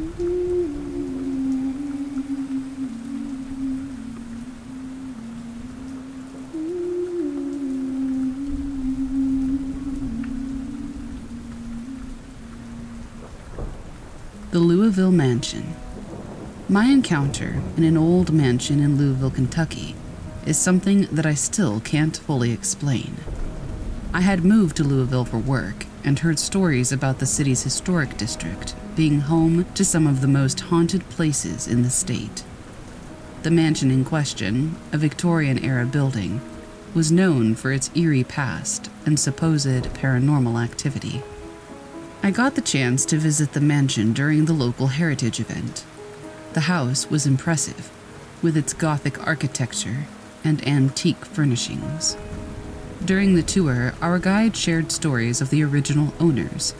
The Louisville Mansion. My encounter in an old mansion in Louisville, Kentucky, is something that I still can't fully explain. I had moved to Louisville for work and heard stories about the city's historic district being home to some of the most haunted places in the state. The mansion in question, a Victorian era building, was known for its eerie past and supposed paranormal activity. I got the chance to visit the mansion during the local heritage event. The house was impressive, with its Gothic architecture and antique furnishings. During the tour, our guide shared stories of the original owners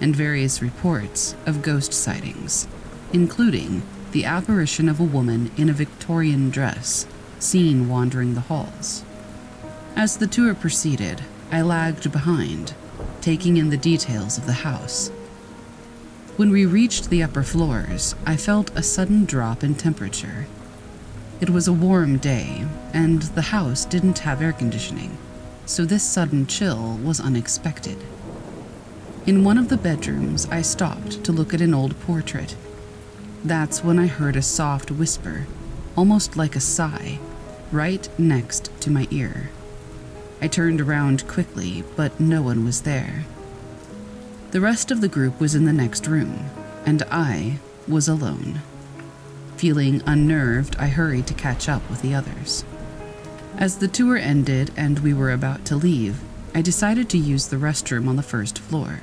and various reports of ghost sightings, including the apparition of a woman in a Victorian dress seen wandering the halls. As the tour proceeded, I lagged behind, taking in the details of the house. When we reached the upper floors, I felt a sudden drop in temperature. It was a warm day, and the house didn't have air conditioning, so this sudden chill was unexpected. In one of the bedrooms, I stopped to look at an old portrait. That's when I heard a soft whisper, almost like a sigh, right next to my ear. I turned around quickly, but no one was there. The rest of the group was in the next room, and I was alone. Feeling unnerved, I hurried to catch up with the others. As the tour ended and we were about to leave, I decided to use the restroom on the first floor.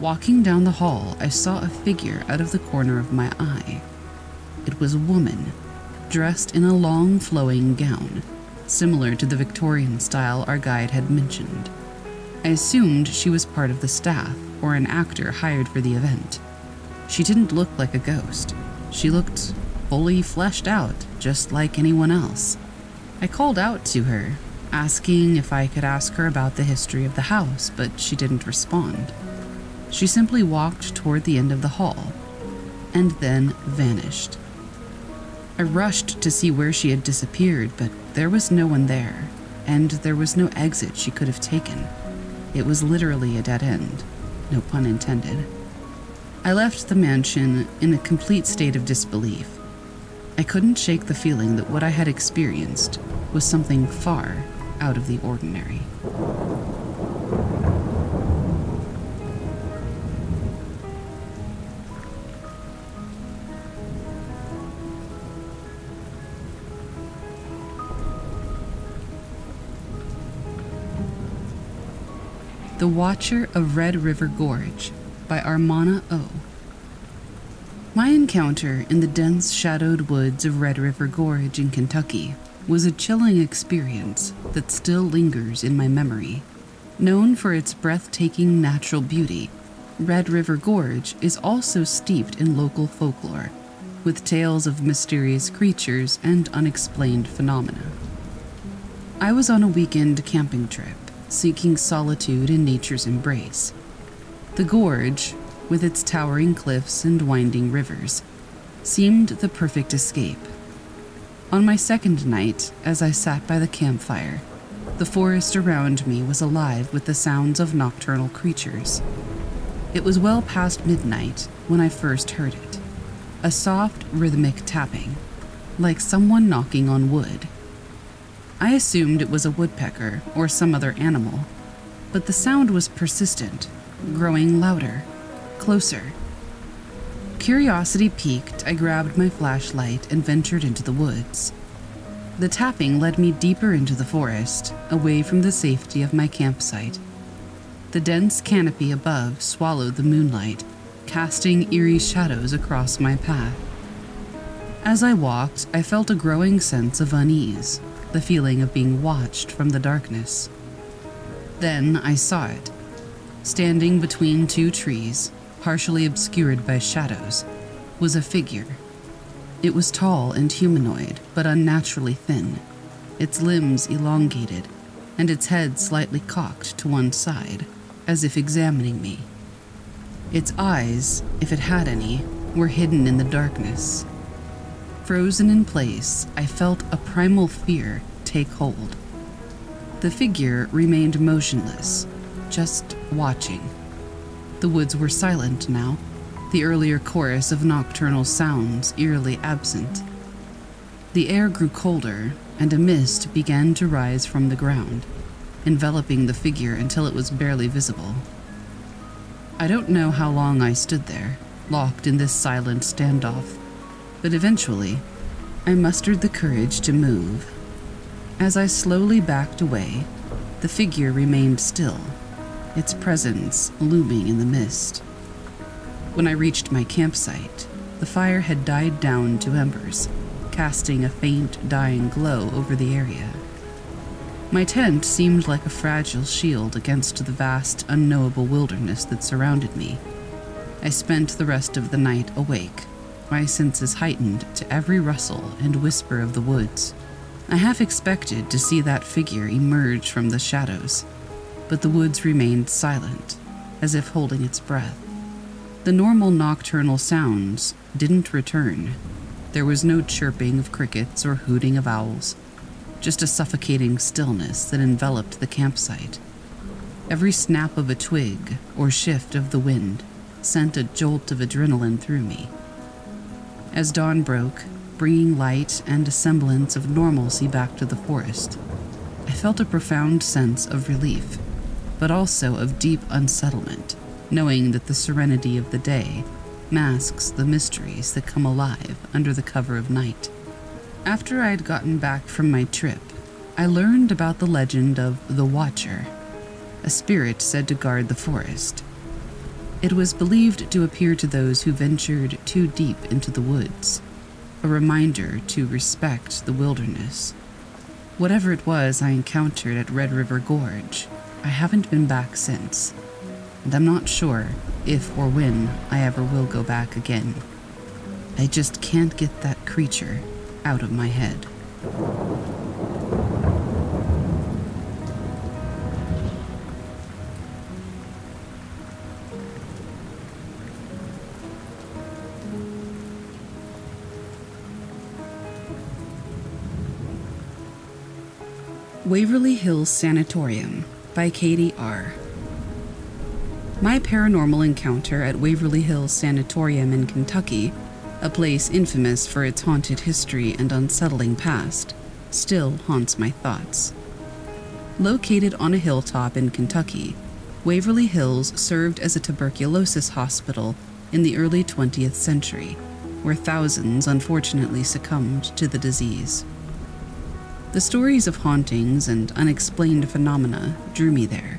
Walking down the hall, I saw a figure out of the corner of my eye. It was a woman, dressed in a long flowing gown, similar to the Victorian style our guide had mentioned. I assumed she was part of the staff or an actor hired for the event. She didn't look like a ghost. She looked fully fleshed out, just like anyone else. I called out to her, asking if I could ask her about the history of the house, but she didn't respond. She simply walked toward the end of the hall and then vanished. I rushed to see where she had disappeared, but there was no one there, and there was no exit she could have taken. It was literally a dead end, no pun intended. I left the mansion in a complete state of disbelief. I couldn't shake the feeling that what I had experienced was something far out of the ordinary. The Watcher of Red River Gorge by Armana O. My encounter in the dense, shadowed woods of Red River Gorge in Kentucky was a chilling experience that still lingers in my memory. Known for its breathtaking natural beauty, Red River Gorge is also steeped in local folklore, with tales of mysterious creatures and unexplained phenomena. I was on a weekend camping trip, seeking solitude in nature's embrace. The gorge, with its towering cliffs and winding rivers, seemed the perfect escape. On my second night, as I sat by the campfire, the forest around me was alive with the sounds of nocturnal creatures. It was well past midnight when I first heard it a soft, rhythmic tapping, like someone knocking on wood. I assumed it was a woodpecker or some other animal, but the sound was persistent, growing louder, closer. Curiosity piqued, I grabbed my flashlight and ventured into the woods. The tapping led me deeper into the forest, away from the safety of my campsite. The dense canopy above swallowed the moonlight, casting eerie shadows across my path. As I walked, I felt a growing sense of unease, the feeling of being watched from the darkness. Then I saw it, standing between two trees, partially obscured by shadows, was a figure. It was tall and humanoid, but unnaturally thin, its limbs elongated, and its head slightly cocked to one side, as if examining me. Its eyes, if it had any, were hidden in the darkness. Frozen in place, I felt a primal fear take hold. The figure remained motionless, just watching. The woods were silent now, the earlier chorus of nocturnal sounds eerily absent. The air grew colder, and a mist began to rise from the ground, enveloping the figure until it was barely visible. I don't know how long I stood there, locked in this silent standoff, but eventually, I mustered the courage to move. As I slowly backed away, the figure remained still, its presence looming in the mist. When I reached my campsite, the fire had died down to embers, casting a faint, dying glow over the area. My tent seemed like a fragile shield against the vast, unknowable wilderness that surrounded me. I spent the rest of the night awake, my senses heightened to every rustle and whisper of the woods. I half expected to see that figure emerge from the shadows, but the woods remained silent, as if holding its breath. The normal nocturnal sounds didn't return. There was no chirping of crickets or hooting of owls, just a suffocating stillness that enveloped the campsite. Every snap of a twig or shift of the wind sent a jolt of adrenaline through me. As dawn broke, bringing light and a semblance of normalcy back to the forest, I felt a profound sense of relief, but also of deep unsettlement knowing that the serenity of the day masks the mysteries that come alive under the cover of night. After I had gotten back from my trip, I learned about the legend of the Watcher, a spirit said to guard the forest. It was believed to appear to those who ventured too deep into the woods, a reminder to respect the wilderness. Whatever it was I encountered at Red River Gorge, I haven't been back since and I'm not sure if or when I ever will go back again. I just can't get that creature out of my head. Waverly Hills Sanatorium by Katie R. My paranormal encounter at Waverly Hills Sanatorium in Kentucky, a place infamous for its haunted history and unsettling past, still haunts my thoughts. Located on a hilltop in Kentucky, Waverly Hills served as a tuberculosis hospital in the early 20th century, where thousands unfortunately succumbed to the disease. The stories of hauntings and unexplained phenomena drew me there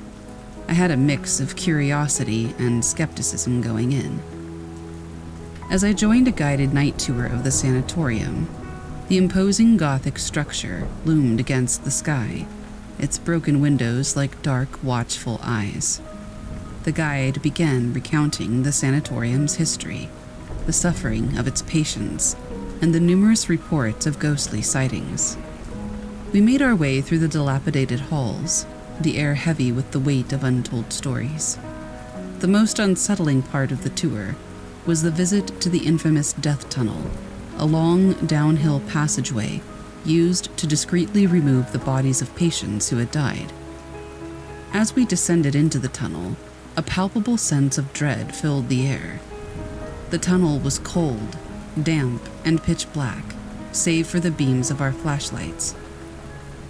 I had a mix of curiosity and skepticism going in. As I joined a guided night tour of the sanatorium, the imposing Gothic structure loomed against the sky, its broken windows like dark, watchful eyes. The guide began recounting the sanatorium's history, the suffering of its patients, and the numerous reports of ghostly sightings. We made our way through the dilapidated halls, the air heavy with the weight of untold stories. The most unsettling part of the tour was the visit to the infamous Death Tunnel, a long downhill passageway used to discreetly remove the bodies of patients who had died. As we descended into the tunnel, a palpable sense of dread filled the air. The tunnel was cold, damp, and pitch black, save for the beams of our flashlights.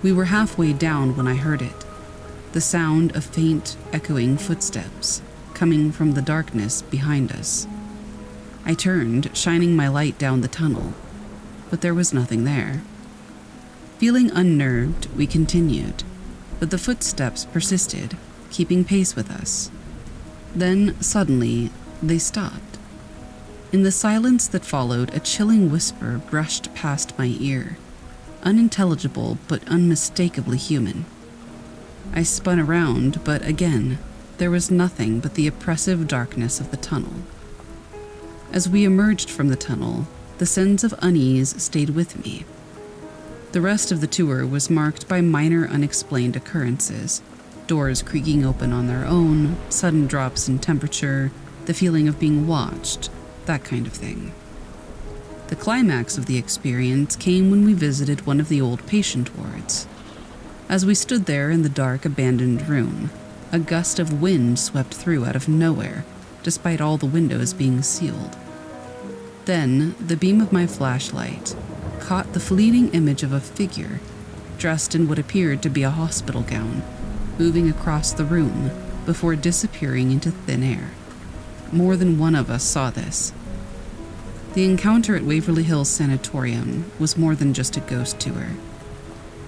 We were halfway down when I heard it the sound of faint, echoing footsteps coming from the darkness behind us. I turned, shining my light down the tunnel, but there was nothing there. Feeling unnerved, we continued, but the footsteps persisted, keeping pace with us. Then, suddenly, they stopped. In the silence that followed, a chilling whisper brushed past my ear, unintelligible but unmistakably human. I spun around, but again, there was nothing but the oppressive darkness of the tunnel. As we emerged from the tunnel, the sense of unease stayed with me. The rest of the tour was marked by minor unexplained occurrences doors creaking open on their own, sudden drops in temperature, the feeling of being watched, that kind of thing. The climax of the experience came when we visited one of the old patient wards. As we stood there in the dark, abandoned room, a gust of wind swept through out of nowhere, despite all the windows being sealed. Then, the beam of my flashlight caught the fleeting image of a figure dressed in what appeared to be a hospital gown, moving across the room before disappearing into thin air. More than one of us saw this. The encounter at Waverly Hills Sanatorium was more than just a ghost tour.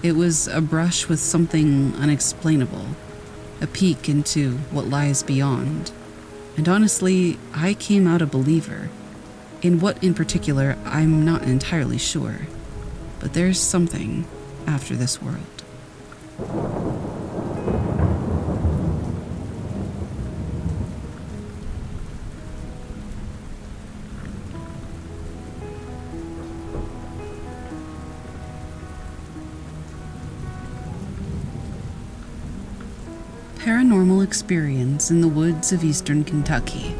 It was a brush with something unexplainable, a peek into what lies beyond. And honestly, I came out a believer. In what in particular, I'm not entirely sure. But there's something after this world. Experience in the Woods of Eastern Kentucky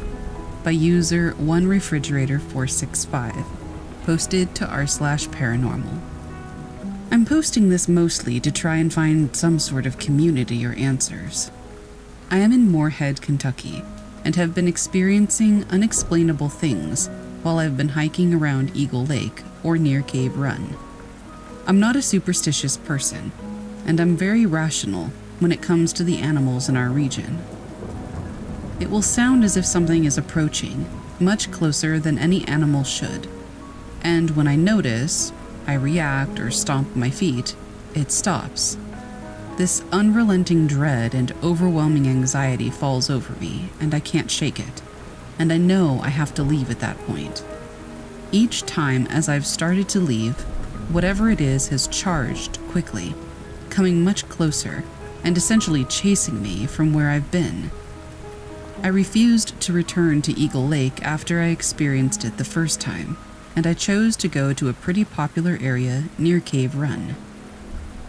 by user one refrigerator 465 posted to r slash paranormal. I'm posting this mostly to try and find some sort of community or answers. I am in Morehead kentucky and have been experiencing unexplainable things while i've been hiking around eagle lake or near cave run. I'm not a superstitious person and i'm very rational when it comes to the animals in our region. It will sound as if something is approaching, much closer than any animal should. And when I notice, I react or stomp my feet, it stops. This unrelenting dread and overwhelming anxiety falls over me, and I can't shake it. And I know I have to leave at that point. Each time as I've started to leave, whatever it is has charged quickly, coming much closer and essentially chasing me from where I've been. I refused to return to Eagle Lake after I experienced it the first time, and I chose to go to a pretty popular area near Cave Run.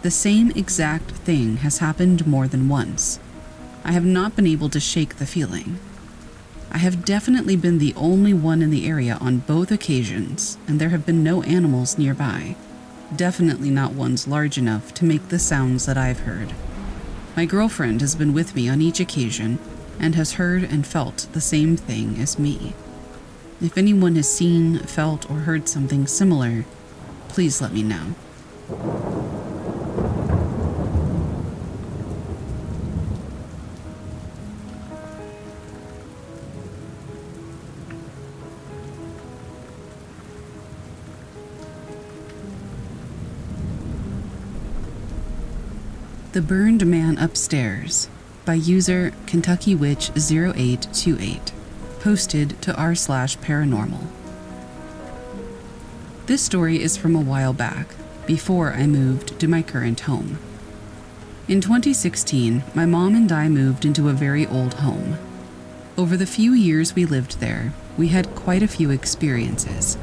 The same exact thing has happened more than once. I have not been able to shake the feeling. I have definitely been the only one in the area on both occasions, and there have been no animals nearby. Definitely not ones large enough to make the sounds that I've heard. My girlfriend has been with me on each occasion and has heard and felt the same thing as me. If anyone has seen, felt, or heard something similar, please let me know. The Burned Man Upstairs by user Kentucky Witch 0828, posted to r slash paranormal. This story is from a while back, before I moved to my current home. In 2016, my mom and I moved into a very old home. Over the few years we lived there, we had quite a few experiences,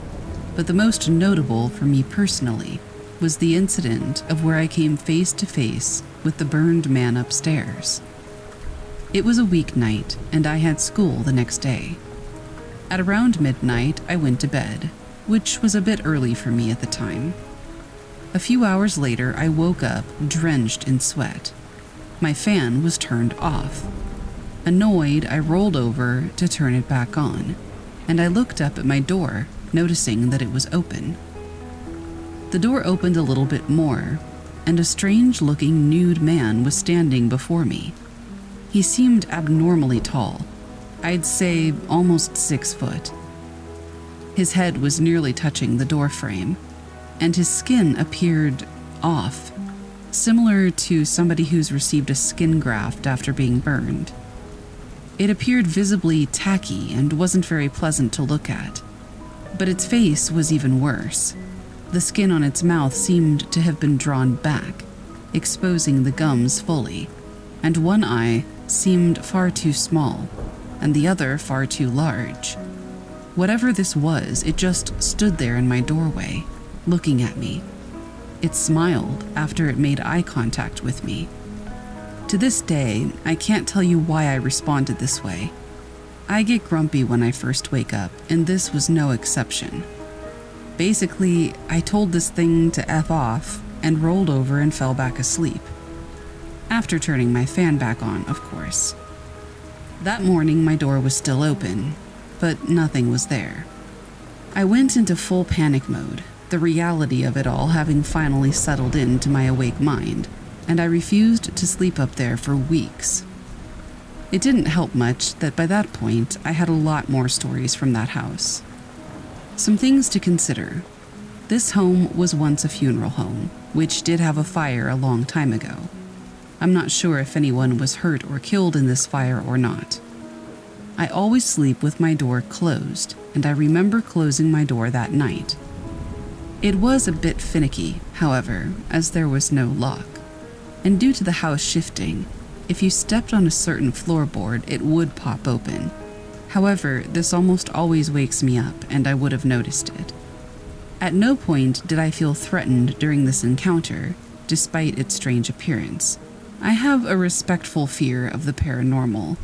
but the most notable for me personally was the incident of where I came face to face with the burned man upstairs. It was a weeknight, and I had school the next day. At around midnight, I went to bed, which was a bit early for me at the time. A few hours later, I woke up drenched in sweat. My fan was turned off. Annoyed, I rolled over to turn it back on, and I looked up at my door, noticing that it was open. The door opened a little bit more, and a strange looking nude man was standing before me. He seemed abnormally tall. I'd say almost six foot. His head was nearly touching the door frame, and his skin appeared off, similar to somebody who's received a skin graft after being burned. It appeared visibly tacky and wasn't very pleasant to look at, but its face was even worse. The skin on its mouth seemed to have been drawn back, exposing the gums fully, and one eye seemed far too small, and the other far too large. Whatever this was, it just stood there in my doorway, looking at me. It smiled after it made eye contact with me. To this day, I can't tell you why I responded this way. I get grumpy when I first wake up, and this was no exception. Basically, I told this thing to F off and rolled over and fell back asleep. After turning my fan back on, of course. That morning, my door was still open, but nothing was there. I went into full panic mode, the reality of it all having finally settled into my awake mind, and I refused to sleep up there for weeks. It didn't help much that by that point I had a lot more stories from that house. Some things to consider. This home was once a funeral home, which did have a fire a long time ago. I'm not sure if anyone was hurt or killed in this fire or not. I always sleep with my door closed, and I remember closing my door that night. It was a bit finicky, however, as there was no lock. And due to the house shifting, if you stepped on a certain floorboard, it would pop open. However, this almost always wakes me up, and I would have noticed it. At no point did I feel threatened during this encounter, despite its strange appearance. I have a respectful fear of the paranormal.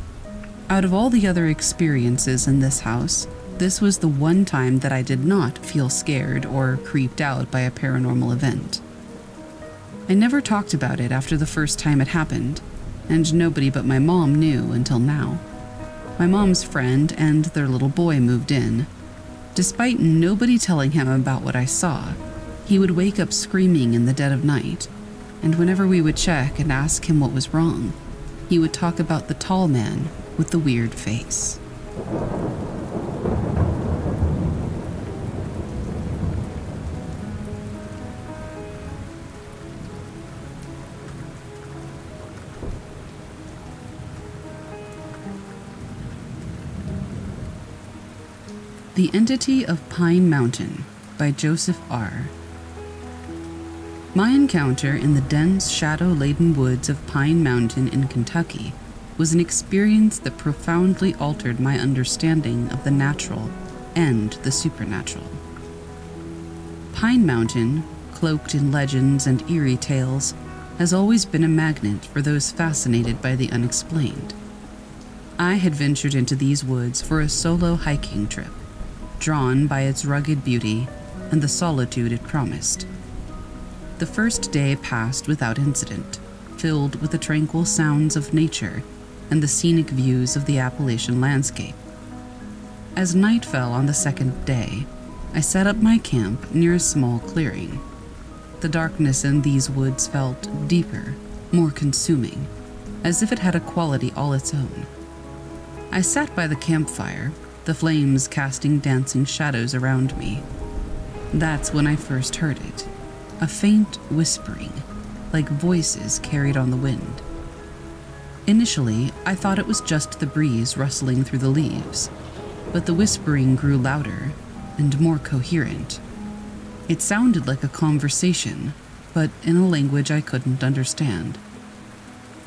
Out of all the other experiences in this house, this was the one time that I did not feel scared or creeped out by a paranormal event. I never talked about it after the first time it happened, and nobody but my mom knew until now. My mom's friend and their little boy moved in. Despite nobody telling him about what I saw, he would wake up screaming in the dead of night, and whenever we would check and ask him what was wrong, he would talk about the tall man with the weird face. The Entity of Pine Mountain by Joseph R. My encounter in the dense, shadow laden woods of Pine Mountain in Kentucky was an experience that profoundly altered my understanding of the natural and the supernatural. Pine Mountain, cloaked in legends and eerie tales, has always been a magnet for those fascinated by the unexplained. I had ventured into these woods for a solo hiking trip drawn by its rugged beauty and the solitude it promised. The first day passed without incident, filled with the tranquil sounds of nature and the scenic views of the Appalachian landscape. As night fell on the second day, I set up my camp near a small clearing. The darkness in these woods felt deeper, more consuming, as if it had a quality all its own. I sat by the campfire the flames casting dancing shadows around me. That's when I first heard it a faint whispering, like voices carried on the wind. Initially, I thought it was just the breeze rustling through the leaves, but the whispering grew louder and more coherent. It sounded like a conversation, but in a language I couldn't understand.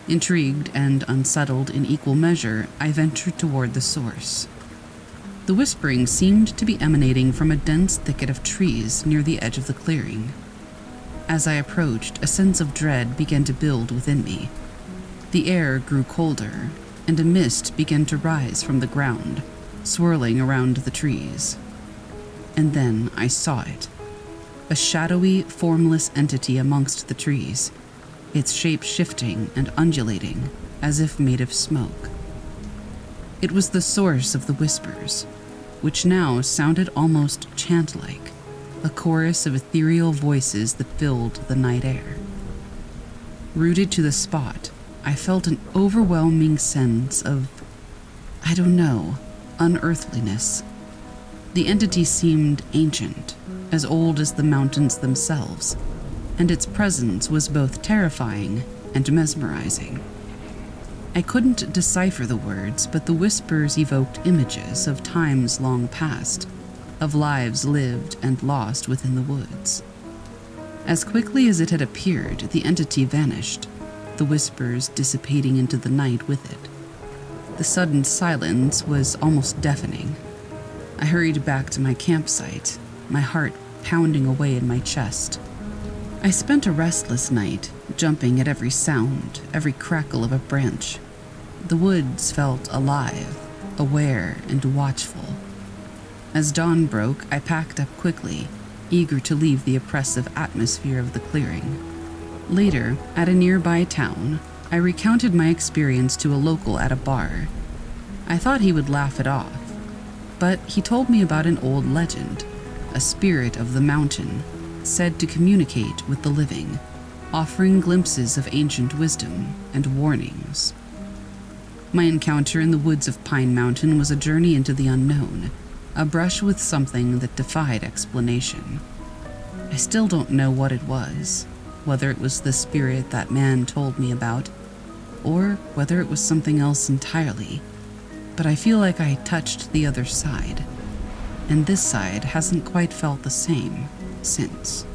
Intrigued and unsettled in equal measure, I ventured toward the source. The whispering seemed to be emanating from a dense thicket of trees near the edge of the clearing. As I approached, a sense of dread began to build within me. The air grew colder, and a mist began to rise from the ground, swirling around the trees. And then I saw it a shadowy, formless entity amongst the trees, its shape shifting and undulating as if made of smoke. It was the source of the whispers, which now sounded almost chant like, a chorus of ethereal voices that filled the night air. Rooted to the spot, I felt an overwhelming sense of, I don't know, unearthliness. The entity seemed ancient, as old as the mountains themselves, and its presence was both terrifying and mesmerizing. I couldn't decipher the words, but the whispers evoked images of times long past, of lives lived and lost within the woods. As quickly as it had appeared, the entity vanished, the whispers dissipating into the night with it. The sudden silence was almost deafening. I hurried back to my campsite, my heart pounding away in my chest. I spent a restless night, jumping at every sound, every crackle of a branch. The woods felt alive, aware and watchful. As dawn broke, I packed up quickly, eager to leave the oppressive atmosphere of the clearing. Later, at a nearby town, I recounted my experience to a local at a bar. I thought he would laugh it off, but he told me about an old legend, a spirit of the mountain, said to communicate with the living, offering glimpses of ancient wisdom and warnings. My encounter in the woods of Pine Mountain was a journey into the unknown, a brush with something that defied explanation. I still don't know what it was, whether it was the spirit that man told me about, or whether it was something else entirely. But I feel like I touched the other side, and this side hasn't quite felt the same since.